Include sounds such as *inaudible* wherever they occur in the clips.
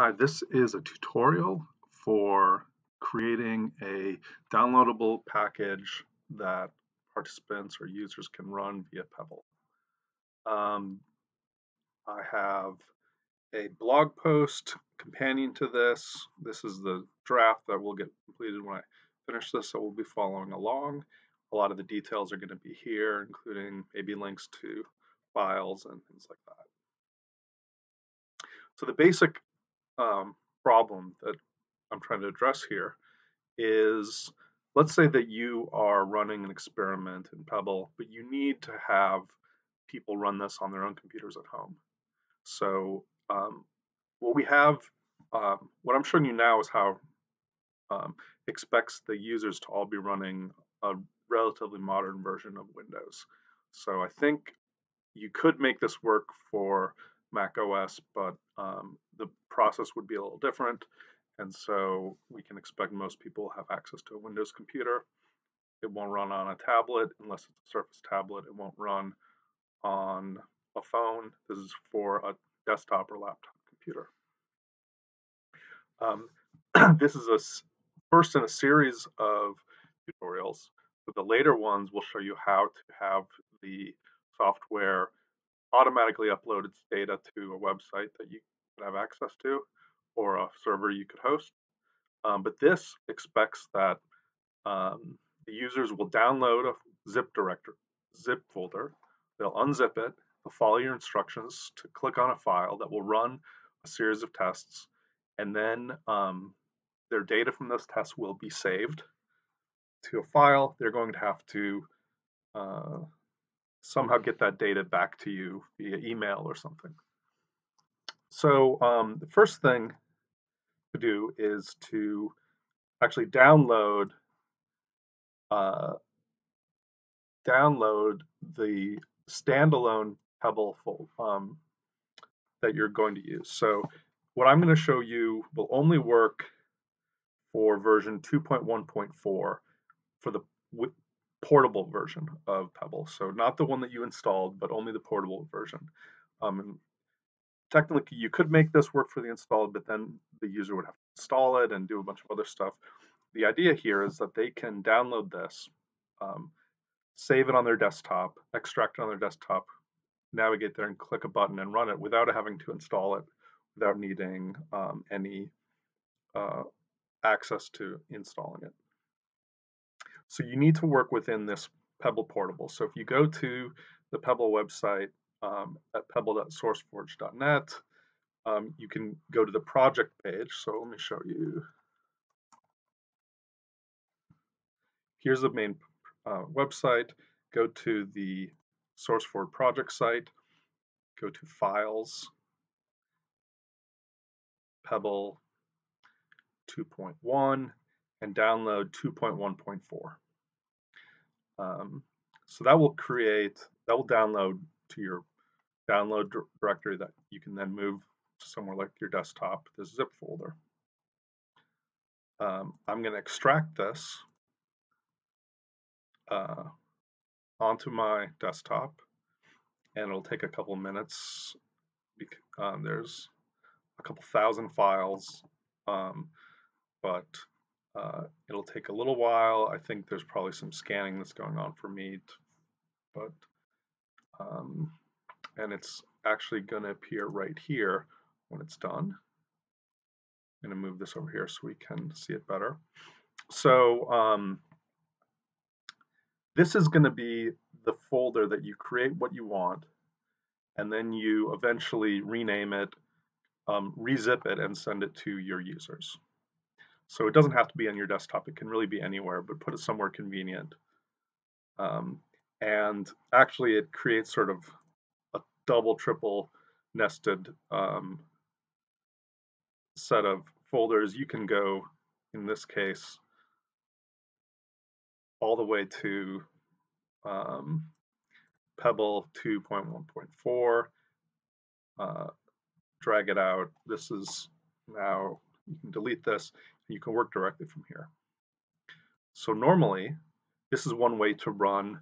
Hi, this is a tutorial for creating a downloadable package that participants or users can run via PEBL. Um, I have a blog post companion to this. This is the draft that will get completed when I finish this, so we'll be following along. A lot of the details are going to be here, including maybe links to files and things like that. So the basic um, problem that I'm trying to address here is let's say that you are running an experiment in PEBL, but you need to have people run this on their own computers at home. So um, what we have, um, what I'm showing you now is how um, expects the users to all be running a relatively modern version of Windows. So I think you could make this work for Mac OS, but um, the process would be a little different. And so we can expect most people have access to a Windows computer. It won't run on a tablet unless it's a Surface tablet. It won't run on a phone. This is for a desktop or laptop computer. Um, *clears throat* this is a first in a series of tutorials. But the later ones will show you how to have the software automatically upload its data to a website that you can have access to or a server you could host. Um, but this expects that um, the users will download a zip zip folder. They'll unzip it. They'll follow your instructions to click on a file that will run a series of tests, and then um, their data from those tests will be saved to a file. They're going to have to uh, somehow get that data back to you via email or something. So um, the first thing to do is to actually download uh, download the standalone PEBL um, that you're going to use. So what I'm going to show you will only work for version 2.1.4 for the portable version of PEBL. So not the one that you installed, but only the portable version. Um, technically, you could make this work for the installed, but then the user would have to install it and do a bunch of other stuff. The idea here is that they can download this, um, save it on their desktop, extract it on their desktop, navigate there and click a button and run it without having to install it, without needing um, any uh, access to installing it. So you need to work within this PEBL portable. So if you go to the PEBL website um, at pebl.sourceforge.net, um, you can go to the project page. So let me show you. Here's the main uh, website. Go to the SourceForge project site. Go to Files, PEBL 2.1, and download 2.1.4. Um, so that will create, that will download to your download directory that you can then move to somewhere like your desktop, the zip folder. Um, I'm going to extract this uh, onto my desktop and it'll take a couple minutes. Um, there's a couple thousand files, um, but uh, it'll take a little while. I think there's probably some scanning that's going on for me, but um, and it's actually going to appear right here when it's done. I'm going to move this over here so we can see it better. So um, this is going to be the folder that you create what you want, and then you eventually rename it, um, rezip it, and send it to your users. So it doesn't have to be on your desktop. It can really be anywhere, but put it somewhere convenient. Um, and actually, it creates sort of a double, triple nested um, set of folders. You can go, in this case, all the way to um, PEBL 2.1.4, uh, drag it out. This is now, you can delete this, you can work directly from here. So normally, this is one way to run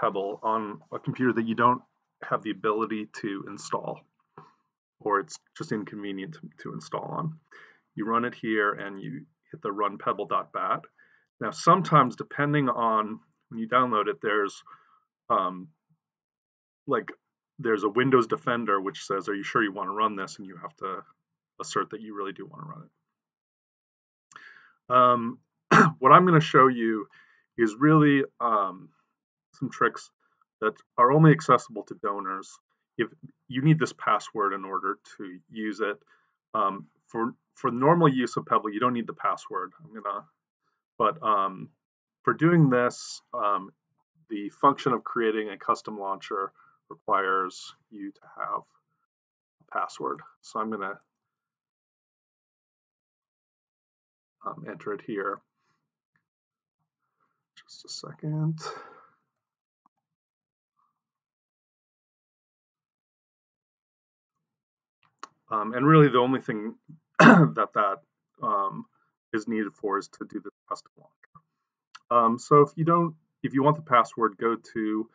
PEBL on a computer that you don't have the ability to install or it's just inconvenient to, to install on. You run it here and you hit the run pebble.bat. Now, sometimes depending on when you download it, there's um, like there's a Windows Defender which says, "Are you sure you want to run this?" and you have to assert that you really do want to run it. Um, *clears throat* what I'm going to show you is really um, some tricks that are only accessible to donors. If you need this password in order to use it, um, for for normal use of PEBL, you don't need the password. I'm gonna, but um, for doing this, um, the function of creating a custom launcher requires you to have a password. So I'm gonna um, enter it here. Just a second. Um, and really the only thing *clears throat* that that um, is needed for is to do the custom launcher. Um, so if you don't, if you want the password, go to,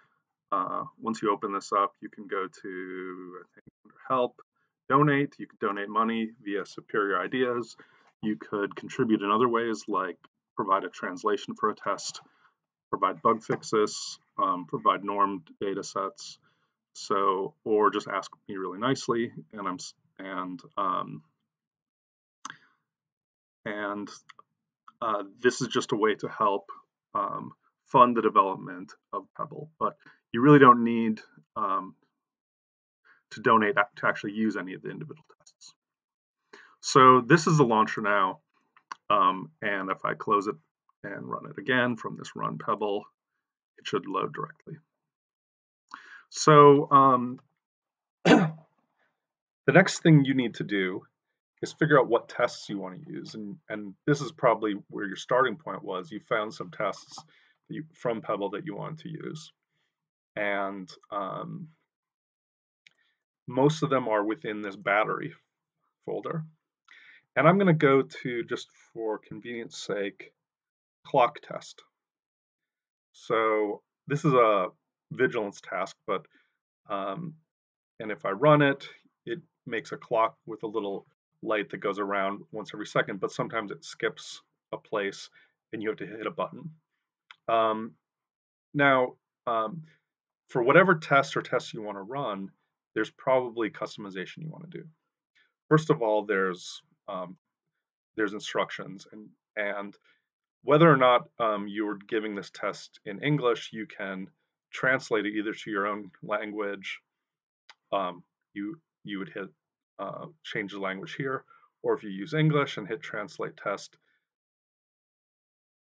uh, once you open this up, you can go to, I think, help, donate. You can donate money via Superior Ideas. You could contribute in other ways like provide a translation for a test, provide bug fixes, um, provide normed data sets. So, or just ask me really nicely, and I'm and um, and uh, this is just a way to help um, fund the development of PEBL. But you really don't need um, to donate to actually use any of the individual. So this is the launcher now. Um, and if I close it and run it again from this run PEBL, it should load directly. So um, *clears throat* the next thing you need to do is figure out what tests you want to use. And, and this is probably where your starting point was. You found some tests you, from PEBL that you wanted to use. And um, most of them are within this battery folder. And I'm going to go to, just for convenience sake, clock test. So this is a vigilance task, but um, and if I run it, it makes a clock with a little light that goes around once every second, but sometimes it skips a place and you have to hit a button. Um, now, um, for whatever test or tests you want to run, there's probably customization you want to do. First of all, there's um, there's instructions and and whether or not um, you're giving this test in English, you can translate it either to your own language. Um, you you would hit uh, change the language here, or if you use English and hit translate test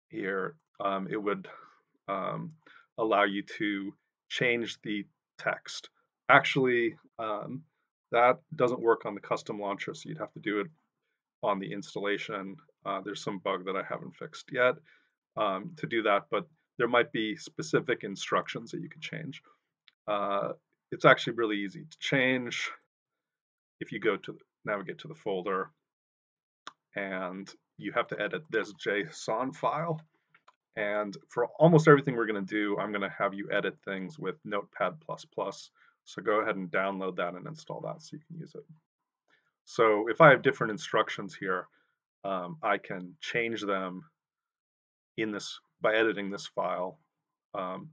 here, um, it would um, allow you to change the text. Actually, um, that doesn't work on the custom launcher, so you'd have to do it on the installation. Uh, there's some bug that I haven't fixed yet um, to do that, but there might be specific instructions that you can change. Uh, it's actually really easy to change if you go to navigate to the folder and you have to edit this JSON file. And for almost everything we're going to do, I'm going to have you edit things with Notepad++. So go ahead and download that and install that so you can use it. So if I have different instructions here, um, I can change them in this by editing this file. Um,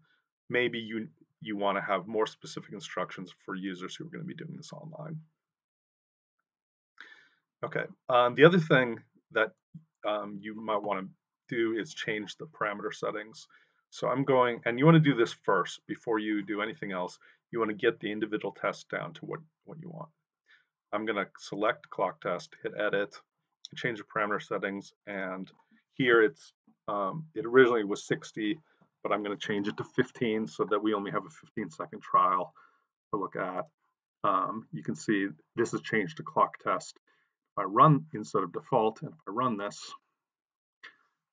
maybe you you want to have more specific instructions for users who are going to be doing this online. Okay, um, the other thing that um, you might want to do is change the parameter settings. So I'm going, and you want to do this first before you do anything else. You want to get the individual test down to what, what you want. I'm going to select clock test, hit edit, change the parameter settings, and here it's, um, it originally was 60, but I'm going to change it to 15 so that we only have a 15 second trial to look at. Um, you can see this is changed to clock test. If I run instead of default, and if I run this,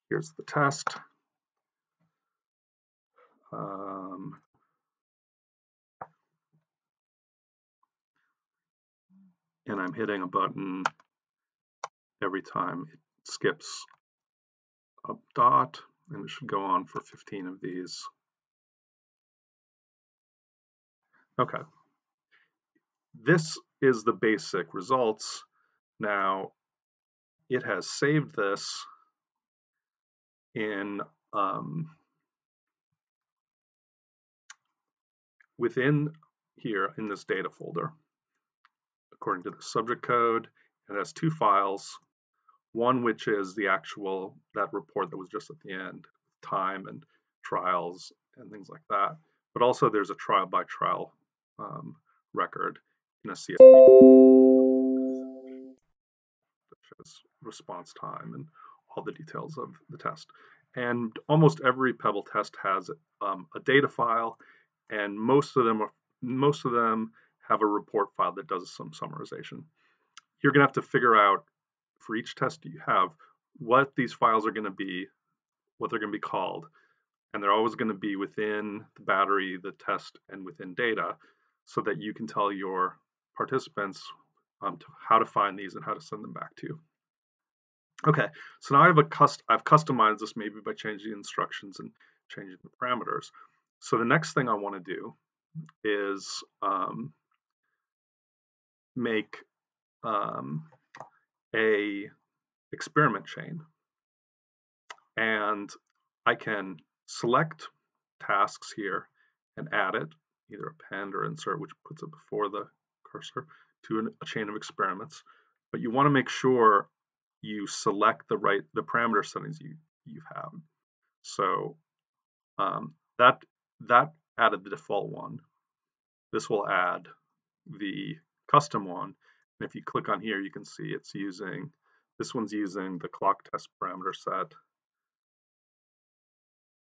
here's the test. Um, and I'm hitting a button every time it skips a dot, and it should go on for 15 of these. Okay. This is the basic results. Now, it has saved this in um, within here in this data folder. According to the subject code, it has two files, one which is the actual, that report that was just at the end, time and trials and things like that. But also there's a trial by trial um, record in a CSV that shows response time and all the details of the test. And almost every PEBL test has um, a data file, and most of them are, most of them have a report file that does some summarization. You're going to have to figure out for each test you have what these files are going to be, what they're going to be called, and they're always going to be within the battery, the test, and within data, so that you can tell your participants um, to how to find these and how to send them back to you. Okay, so now I have a cust I've customized this maybe by changing the instructions and changing the parameters. So the next thing I want to do is um, make um, a experiment chain. And I can select tasks here and add it, either append or insert, which puts it before the cursor, to an, a chain of experiments. But you want to make sure you select the right the parameter settings you you have. So um, that that added the default one. This will add the custom one. And if you click on here, you can see it's using this one's using the clock test parameter set.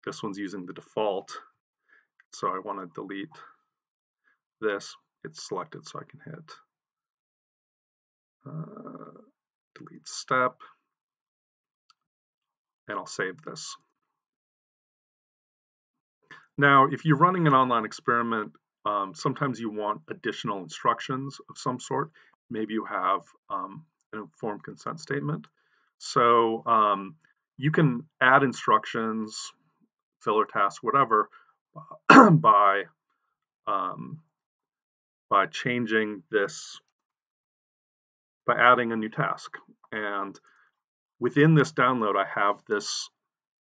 This one's using the default. So I want to delete this. It's selected so I can hit uh, delete step, and I'll save this. Now, if you're running an online experiment, um, sometimes you want additional instructions of some sort. Maybe you have um, an informed consent statement. So um, you can add instructions, filler tasks, whatever, *clears throat* by um, by changing this by adding a new task. And within this download, I have this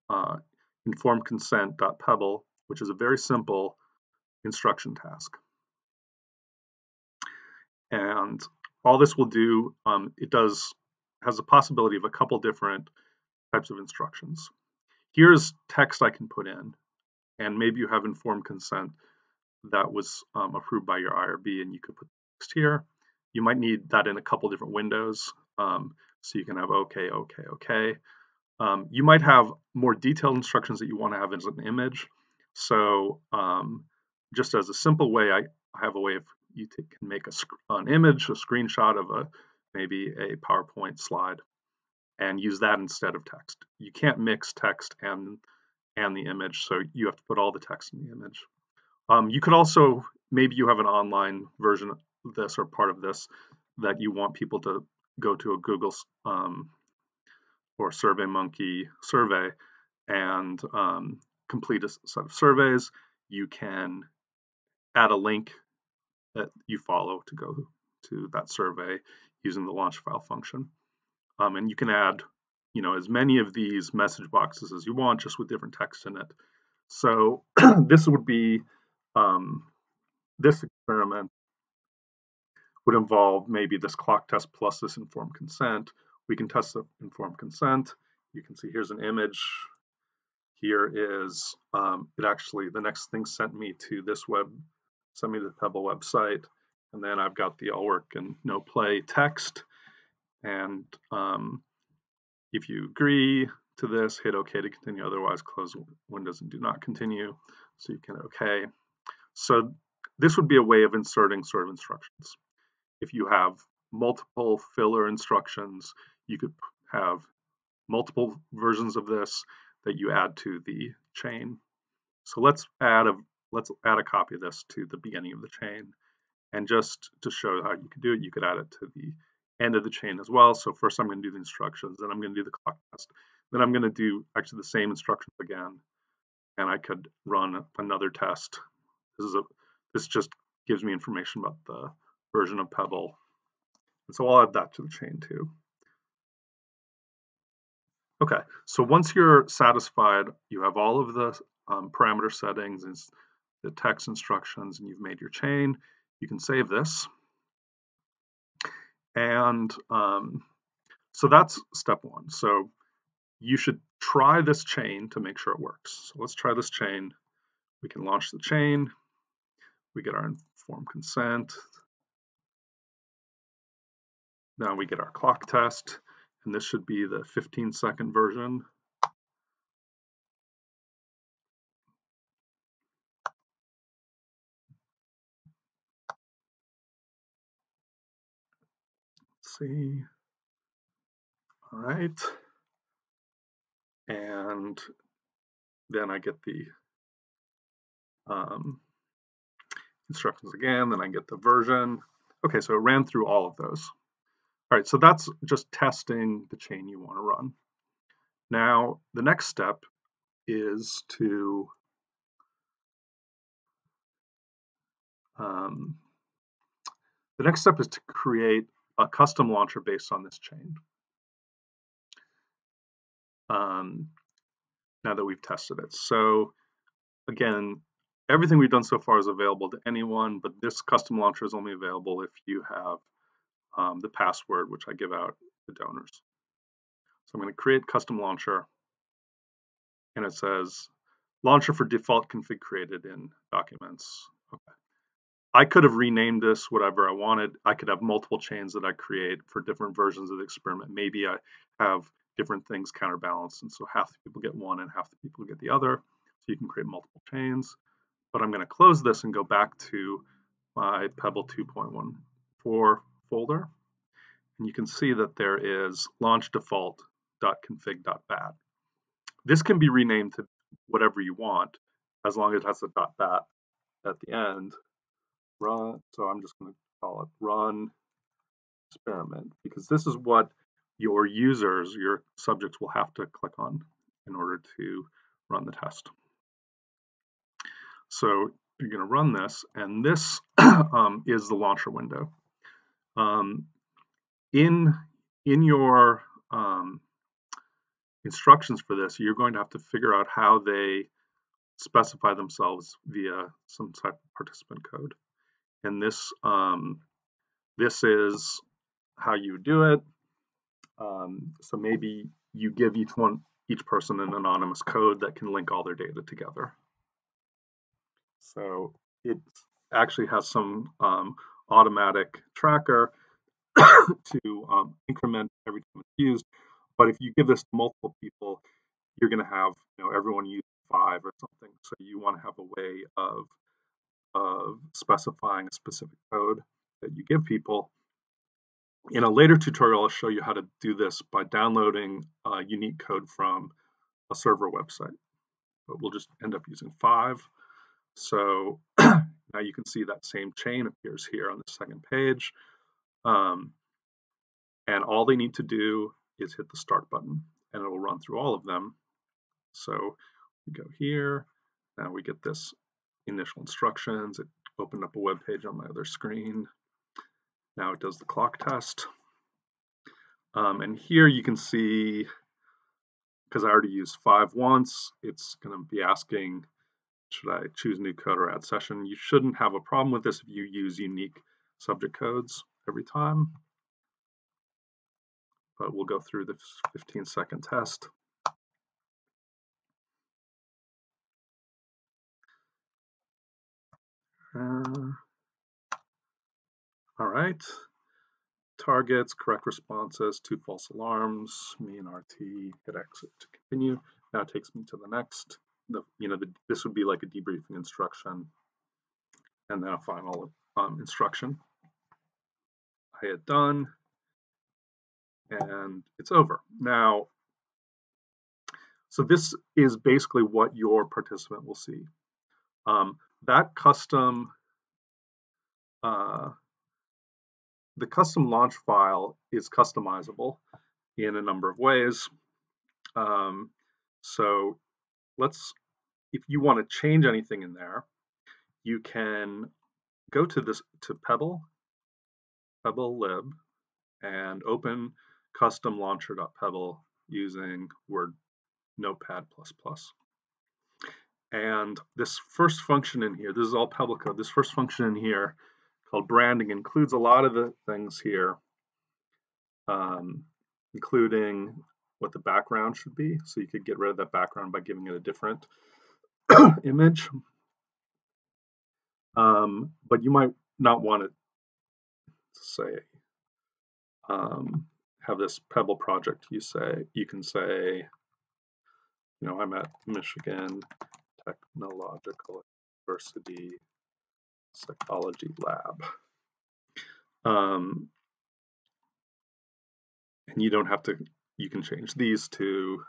uh, informed consent.pebble, which is a very simple instruction task. And all this will do, um, it does has a possibility of a couple different types of instructions. Here's text I can put in, and maybe you have informed consent that was um, approved by your IRB, and you could put text here. You might need that in a couple different windows. Um, so you can have okay, okay, okay. Um, you might have more detailed instructions that you want to have as an image. So um, just as a simple way, I, have a way of you can make a, an image, a screenshot of a maybe a PowerPoint slide, and use that instead of text. You can't mix text and and the image, so you have to put all the text in the image. Um, you could also maybe you have an online version of this or part of this that you want people to go to a Google um, or SurveyMonkey survey and um, complete a set of surveys. You can add a link that you follow to go to that survey using the launch file function. Um, and you can add, you know, as many of these message boxes as you want, just with different text in it. So *clears throat* this would be um, this experiment would involve maybe this clock test plus this informed consent. We can test the informed consent. You can see here's an image. Here is, um, it actually, the next thing sent me to this web, sent me to the PEBL website. And then I've got the all work and no play text. And um, if you agree to this, hit OK to continue. Otherwise, close Windows and do not continue. So you can OK. So this would be a way of inserting sort of instructions if you have multiple filler instructions, you could have multiple versions of this that you add to the chain. So let's add a let's add a copy of this to the beginning of the chain. And just to show how you could do it, you could add it to the end of the chain as well. So first I'm going to do the instructions, then I'm going to do the clock test. Then I'm going to do actually the same instructions again. And I could run another test. This is a this just gives me information about the version of PEBL. And so I'll add that to the chain too. Okay, so once you're satisfied, you have all of the um, parameter settings and the text instructions, and you've made your chain, you can save this. And um, so that's step one. So you should try this chain to make sure it works. So let's try this chain. We can launch the chain. We get our informed consent. Now we get our clock test, and this should be the 15 second version. See. All right. And then I get the um, instructions again, then I get the version. Okay, so it ran through all of those. All right, so that's just testing the chain you want to run. Now, the next step is to um, the next step is to create a custom launcher based on this chain. Um, now that we've tested it. So again, everything we've done so far is available to anyone, but this custom launcher is only available if you have um, the password, which I give out to donors. So I'm going to create custom launcher, and it says launcher for default config created in documents. Okay. I could have renamed this whatever I wanted. I could have multiple chains that I create for different versions of the experiment. Maybe I have different things counterbalanced, and so half the people get one and half the people get the other. So you can create multiple chains. But I'm going to close this and go back to my PEBL 2.14 folder. And you can see that there is launch default.config.bat. This can be renamed to whatever you want as long as it has a .bat at the end run, so I'm just going to call it run experiment because this is what your users, your subjects will have to click on in order to run the test. So you're going to run this, and this *clears throat* um, is the launcher window. Um, in, in your um, instructions for this, you're going to have to figure out how they specify themselves via some type of participant code and this um, this is how you do it. Um, so maybe you give each one each person an anonymous code that can link all their data together. So it actually has some um, automatic tracker *coughs* to um, increment every time it's used. But if you give this to multiple people, you're going to have you know everyone use five or something. So you want to have a way of of specifying a specific code that you give people. In a later tutorial, I'll show you how to do this by downloading a unique code from a server website. But we'll just end up using five. So *clears throat* now you can see that same chain appears here on the second page. Um, and all they need to do is hit the start button and it will run through all of them. So we go here, now we get this initial instructions. It opened up a web page on my other screen. Now it does the clock test. Um, and here you can see, because I already used five once, it's going to be asking, should I choose new code or add session? You shouldn't have a problem with this if you use unique subject codes every time. But we'll go through the 15 second test. Uh, all right. Targets, correct responses, two false alarms, mean RT, hit exit to continue. Now takes me to the next. The, you know, the, this would be like a debriefing instruction and then a final um, instruction. I hit done and it's over. Now, so this is basically what your participant will see. Um, that custom, uh, the custom launch file is customizable in a number of ways. Um, so let's, if you want to change anything in there, you can go to this to PEBL PEBL lib and open custom launcher.pebble using Word Notepad++. And this first function in here, this is all code, this first function in here called branding includes a lot of the things here, um, including what the background should be. So you could get rid of that background by giving it a different *clears throat* image. Um, but you might not want to say, um, have this PEBL project. You say, you can say, you know, I'm at Michigan Technological University Psychology Lab. Um, and you don't have to, you can change these to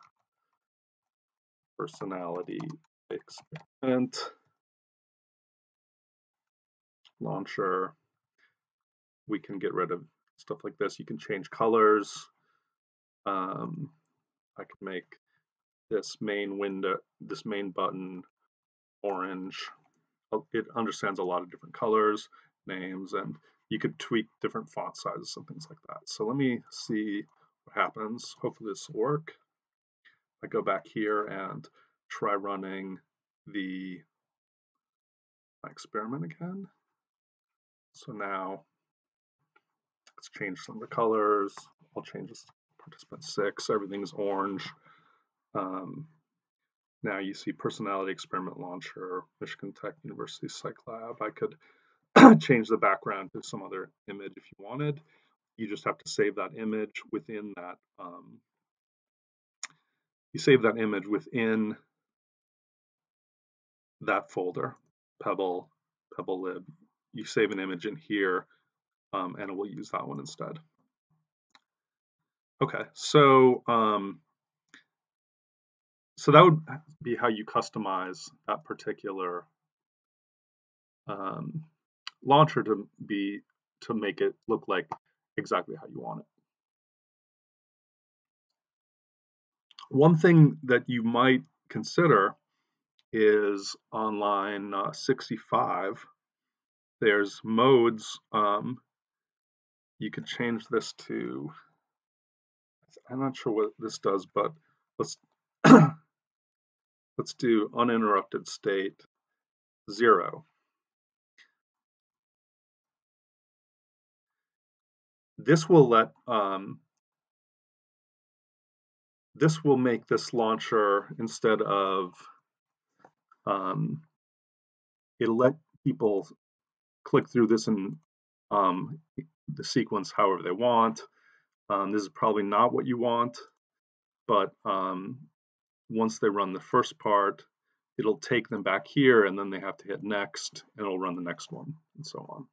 personality experiment launcher. We can get rid of stuff like this. You can change colors. Um, I can make this main window, this main button orange. Oh, it understands a lot of different colors, names, and you could tweak different font sizes and things like that. So let me see what happens. Hopefully this will work. I go back here and try running the experiment again. So now let's change some of the colors. I'll change this participant six, everything's orange. Um, now you see personality experiment launcher, Michigan Tech University Psych Lab. I could *clears throat* change the background to some other image if you wanted. You just have to save that image within that. Um, you save that image within that folder, PEBL, PEBL lib. You save an image in here, um, and it will use that one instead. Okay, so um, so that would be how you customize that particular um, launcher to be to make it look like exactly how you want it. One thing that you might consider is on line uh, 65, there's modes. Um, you could change this to, I'm not sure what this does, but let's *clears throat* Let's do uninterrupted state zero. This will let um, this will make this launcher instead of um, it'll let people click through this and um, the sequence however they want. Um, this is probably not what you want, but um, once they run the first part, it'll take them back here and then they have to hit next and it'll run the next one and so on.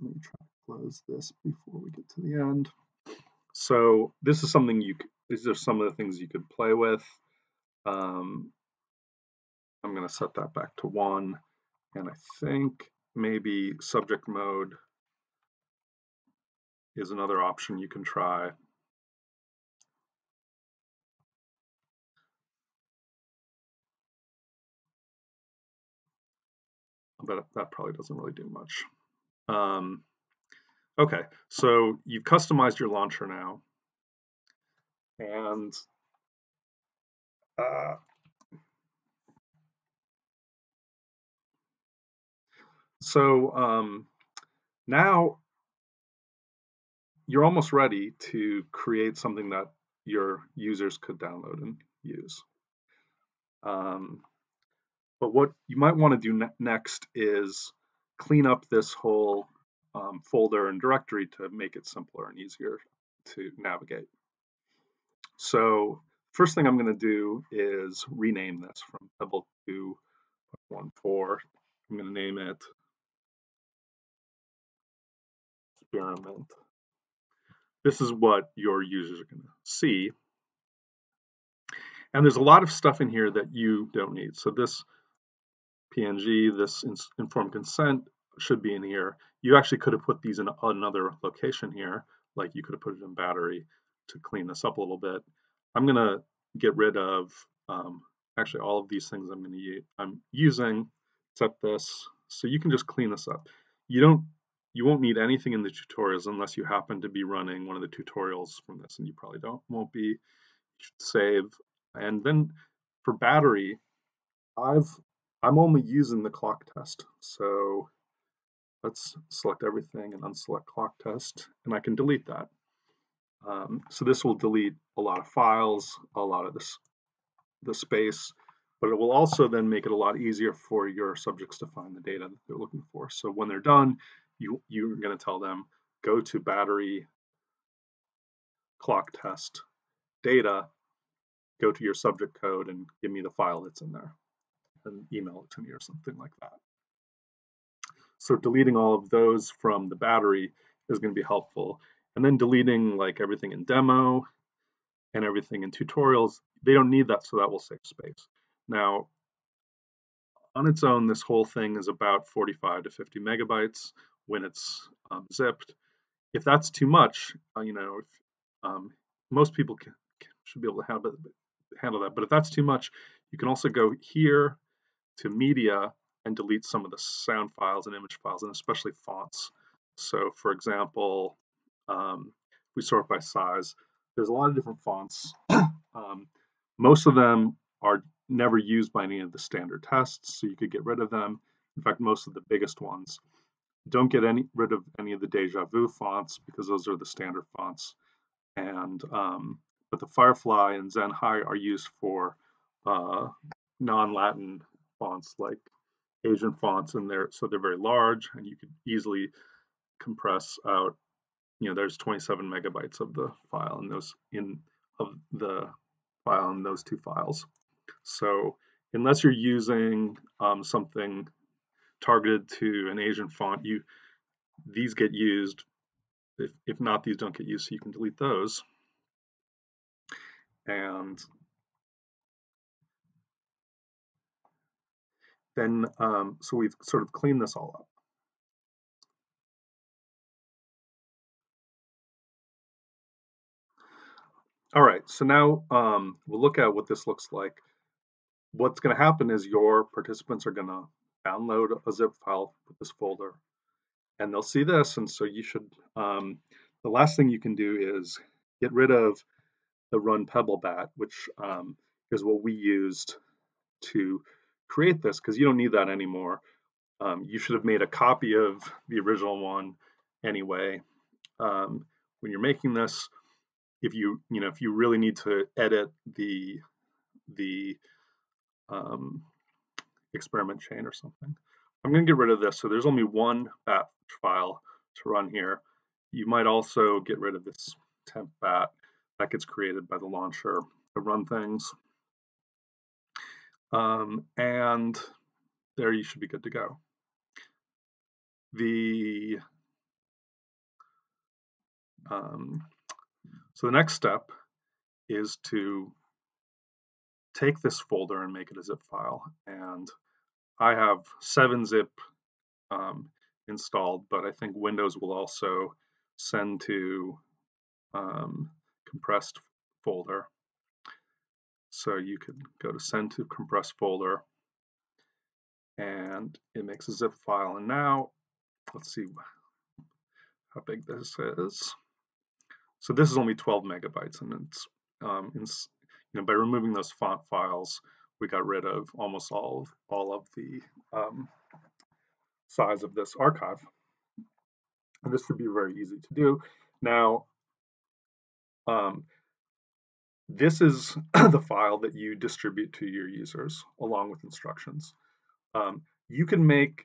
Let me try to close this before we get to the end. So this is something you, these are some of the things you could play with. Um, I'm going to set that back to one. And I think maybe subject mode is another option you can try. But that probably doesn't really do much. Um, okay, so you've customized your launcher now. And uh, So um, now you're almost ready to create something that your users could download and use. Um, but what you might want to do ne next is clean up this whole um, folder and directory to make it simpler and easier to navigate. So first thing I'm going to do is rename this from PEBL 2.14. I'm going to name it experiment. This is what your users are going to see. And there's a lot of stuff in here that you don't need. So this PNG, this informed consent should be in here. You actually could have put these in another location here, like you could have put it in battery to clean this up a little bit. I'm going to get rid of um, actually all of these things I'm going to I'm using, except this. So you can just clean this up. You don't you won't need anything in the tutorials unless you happen to be running one of the tutorials from this, and you probably don't won't be. You should save, and then for battery, I've I'm only using the clock test. So let's select everything and unselect clock test, and I can delete that. Um, so this will delete a lot of files, a lot of this the space, but it will also then make it a lot easier for your subjects to find the data that they're looking for. So when they're done, you, you're going to tell them, go to battery clock test data, go to your subject code and give me the file that's in there and email it to me or something like that. So deleting all of those from the battery is going to be helpful. And then deleting like everything in demo and everything in tutorials, they don't need that, so that will save space. Now, on its own, this whole thing is about 45 to 50 megabytes when it's um, zipped. If that's too much, uh, you know, if, um, most people can, can, should be able to it, handle that. But if that's too much, you can also go here to media and delete some of the sound files and image files, and especially fonts. So, for example, um, we sort by size. There's a lot of different fonts. *clears throat* um, most of them are never used by any of the standard tests, so you could get rid of them. In fact, most of the biggest ones. Don't get any rid of any of the DejaVu fonts because those are the standard fonts. And um, but the Firefly and Zen Hei are used for uh, non-Latin fonts like Asian fonts, and they're so they're very large, and you could easily compress out. You know, there's 27 megabytes of the file in those in of the file in those two files. So unless you're using um, something targeted to an Asian font, you these get used. If, if not, these don't get used, so you can delete those. And then, um, so we've sort of cleaned this all up. All right, so now um, we'll look at what this looks like. What's going to happen is your participants are going to download a zip file with this folder, and they'll see this, and so you should, um, the last thing you can do is get rid of the run PebbleBat, which um, is what we used to create this, because you don't need that anymore. Um, you should have made a copy of the original one anyway. Um, when you're making this, if you you know if you really need to edit the the um, experiment chain or something. I'm going to get rid of this. So there's only one batch file to run here. You might also get rid of this temp bat that gets created by the launcher to run things. Um, and there you should be good to go. The um, so the next step is to take this folder and make it a zip file. And I have 7-zip um, installed, but I think Windows will also send to um, compressed folder. So you could go to send to compressed folder and it makes a zip file. And now let's see how big this is. So this is only 12 megabytes, and it's um, in, you know by removing those font files, we got rid of almost all of all of the um, size of this archive. And this should be very easy to do. Now, um, this is *clears throat* the file that you distribute to your users along with instructions. Um, you can make,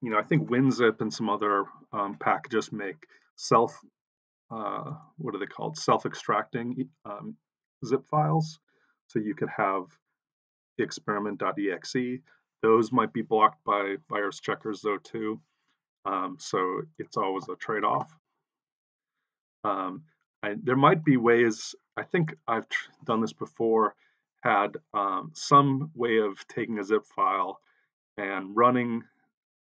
you know, I think WinZip and some other um, packages make self uh, what are they called? Self-extracting um, zip files. So you could have experiment.exe. Those might be blocked by virus checkers though too. Um, so it's always a trade-off. Um, there might be ways, I think I've done this before, had um, some way of taking a zip file and running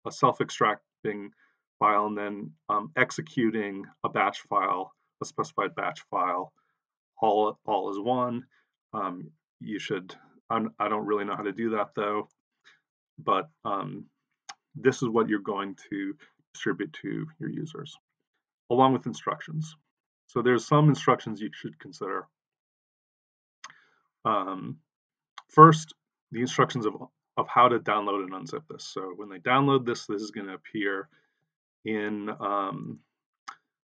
a self-extracting file and then um, executing a batch file, a specified batch file, all, all as one. Um, you should I'm, I do not really know how to do that though, but um, this is what you're going to distribute to your users, along with instructions. So there's some instructions you should consider. Um, first, the instructions of, of how to download and unzip this. So when they download this, this is going to appear in um,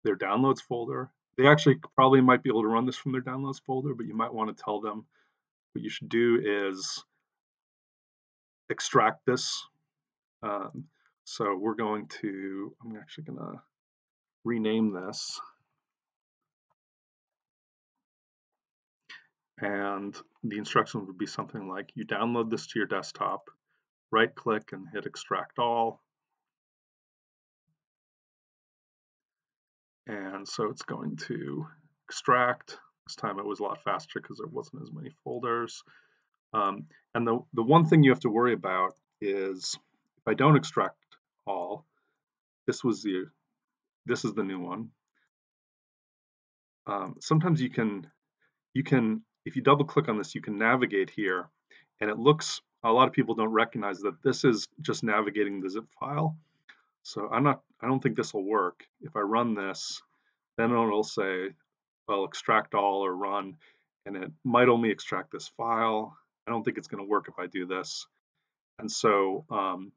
their downloads folder. They actually probably might be able to run this from their downloads folder, but you might want to tell them what you should do is extract this. Um, so we're going to, I'm actually going to rename this. And the instructions would be something like you download this to your desktop, right click and hit extract all. And so it's going to extract. This time it was a lot faster because there wasn't as many folders. Um, and the, the one thing you have to worry about is if I don't extract all, this was the, this is the new one. Um, sometimes you can, you can, if you double click on this, you can navigate here and it looks, a lot of people don't recognize that this is just navigating the zip file. So I'm not, I don't think this will work. If I run this, then it'll say, well, extract all or run, and it might only extract this file. I don't think it's going to work if I do this. And so, um,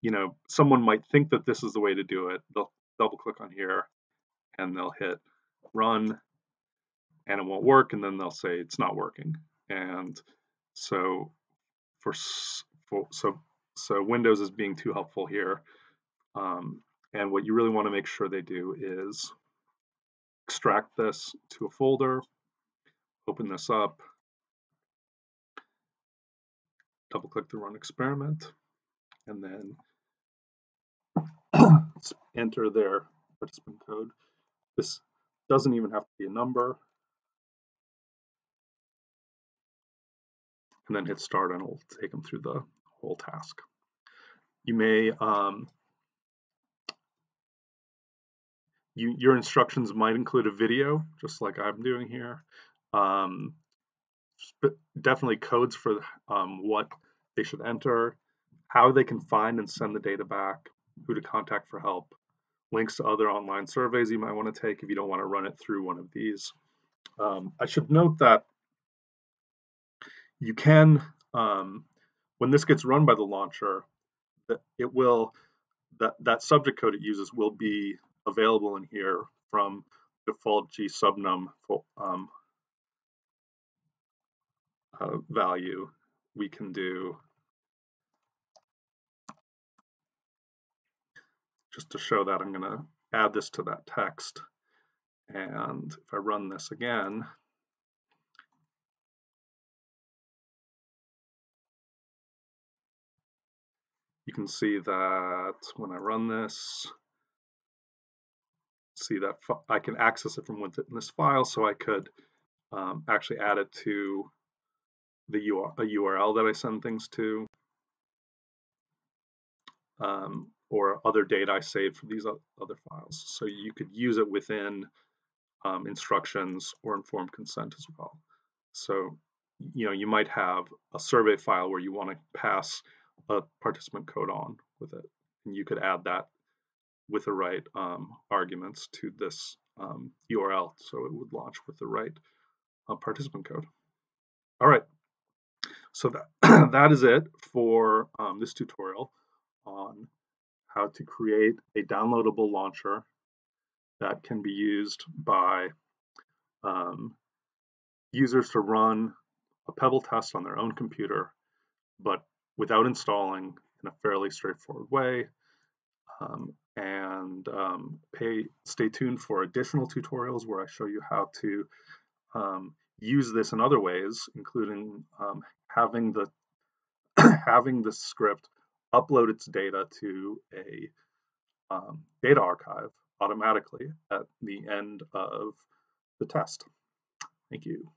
you know, someone might think that this is the way to do it. They'll double click on here and they'll hit run and it won't work. And then they'll say it's not working. And so for, for so, so Windows is being too helpful here. Um, and what you really want to make sure they do is extract this to a folder, open this up, double click the run experiment, and then *coughs* enter their participant code. This doesn't even have to be a number. And then hit start and it'll take them through the whole task. You may um, you, your instructions might include a video, just like I'm doing here. Um, definitely codes for um, what they should enter, how they can find and send the data back, who to contact for help, links to other online surveys you might want to take if you don't want to run it through one of these. Um, I should note that you can, um, when this gets run by the launcher, that it will that that subject code it uses will be available in here from default gSubNum um, uh, value, we can do just to show that I'm going to add this to that text. And if I run this again, you can see that when I run this, see that I can access it from within this file, so I could um, actually add it to the URL, that I send things to, um, or other data I saved from these other files. So you could use it within um, instructions or informed consent as well. So you know you might have a survey file where you want to pass a participant code on with it, and you could add that with the right um, arguments to this um, URL. So it would launch with the right uh, participant code. All right. So that, *clears throat* that is it for um, this tutorial on how to create a downloadable launcher that can be used by um, users to run a PEBL test on their own computer, but without installing in a fairly straightforward way. Um, and um, pay, stay tuned for additional tutorials where I show you how to um, use this in other ways, including um, having the *clears throat* having the script upload its data to a um, data archive automatically at the end of the test. Thank you.